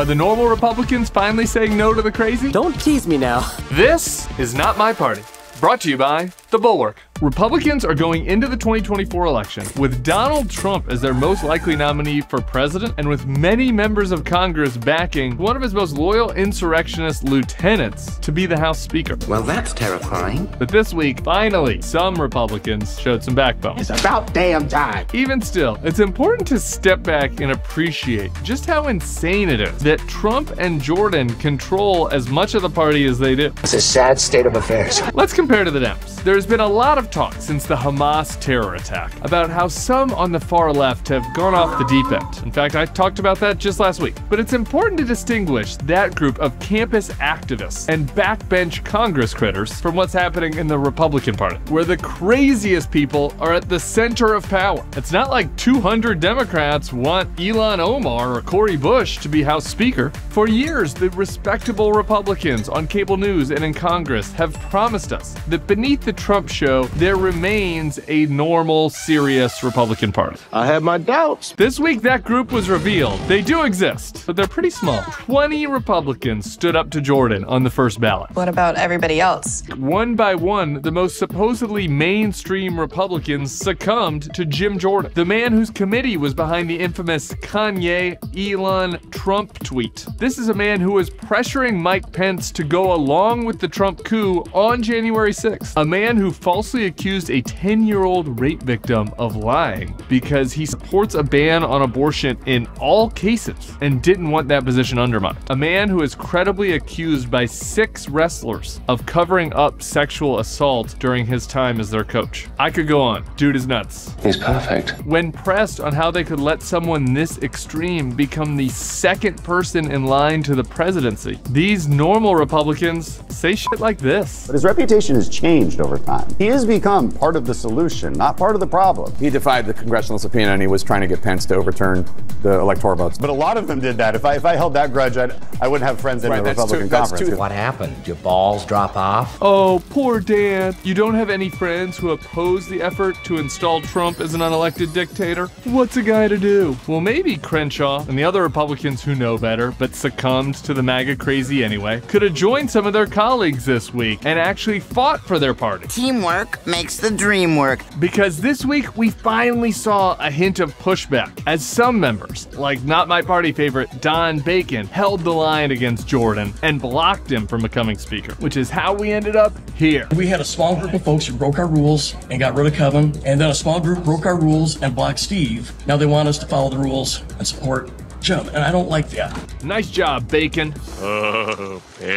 Are the normal Republicans finally saying no to the crazy? Don't tease me now. This is Not My Party. Brought to you by The Bulwark. Republicans are going into the 2024 election with Donald Trump as their most likely nominee for president and with many members of Congress backing one of his most loyal insurrectionist lieutenants to be the House Speaker. Well, that's terrifying. But this week, finally, some Republicans showed some backbone. It's about damn time. Even still, it's important to step back and appreciate just how insane it is that Trump and Jordan control as much of the party as they do. It's a sad state of affairs. Let's compare to the Dems. There's been a lot of talk since the Hamas terror attack about how some on the far left have gone off the deep end. In fact, I talked about that just last week. But it's important to distinguish that group of campus activists and backbench Congress critters from what's happening in the Republican Party, where the craziest people are at the center of power. It's not like 200 Democrats want Ilhan Omar or Cori Bush to be House Speaker. For years, the respectable Republicans on cable news and in Congress have promised us that beneath the Trump show, there remains a normal, serious Republican Party. I have my doubts. This week, that group was revealed. They do exist, but they're pretty small. 20 Republicans stood up to Jordan on the first ballot. What about everybody else? One by one, the most supposedly mainstream Republicans succumbed to Jim Jordan, the man whose committee was behind the infamous Kanye Elon Trump tweet. This is a man who was pressuring Mike Pence to go along with the Trump coup on January 6th. A man who falsely accused a 10 year old rape victim of lying because he supports a ban on abortion in all cases and didn't want that position undermined. A man who is credibly accused by six wrestlers of covering up sexual assault during his time as their coach. I could go on. Dude is nuts. He's perfect. When pressed on how they could let someone this extreme become the second person in line to the presidency, these normal Republicans say shit like this. But his reputation has changed over time. He has become part of the solution, not part of the problem. He defied the congressional subpoena and he was trying to get Pence to overturn the electoral votes. But a lot of them did that. If I, if I held that grudge, I'd, I wouldn't have friends in Right, the Republican too- conference. too- What happened? Did Your balls drop off? Oh, poor Dan. You don't have any friends who oppose the effort to install Trump as an unelected dictator? What's a guy to do? Well, maybe Crenshaw and the other Republicans who know better, but succumbed to the MAGA crazy anyway, could have joined some of their colleagues this week and actually fought for their party. Teamwork makes the dream work. Because this week we finally saw a hint of pushback as some members, like not my party favorite Don Bacon, held the line against Jordan and blocked him from becoming speaker, which is how we ended up here. We had a small group of folks who broke our rules and got rid of Kevin, and then a small group broke our rules and blocked Steve. Now they want us to follow the rules and support Jim, and I don't like that. Nice job, Bacon. Oh, bacon.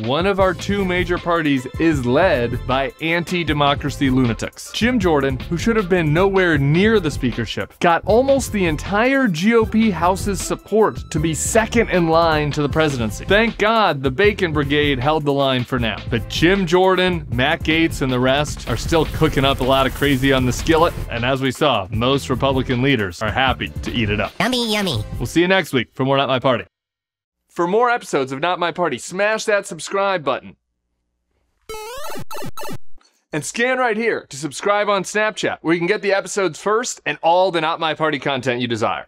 One of our two major parties is led by anti democracy lunatics. Jim Jordan, who should have been nowhere near the speakership, got almost the entire GOP House's support to be second in line to the presidency. Thank God the Bacon Brigade held the line for now. But Jim Jordan, Matt Gaetz, and the rest are still cooking up a lot of crazy on the skillet, and as we saw, most Republican leaders are happy to eat it up. Yummy, yummy. We'll see you next week for more Not My Party. For more episodes of Not My Party, smash that subscribe button. And scan right here to subscribe on Snapchat, where you can get the episodes first and all the Not My Party content you desire.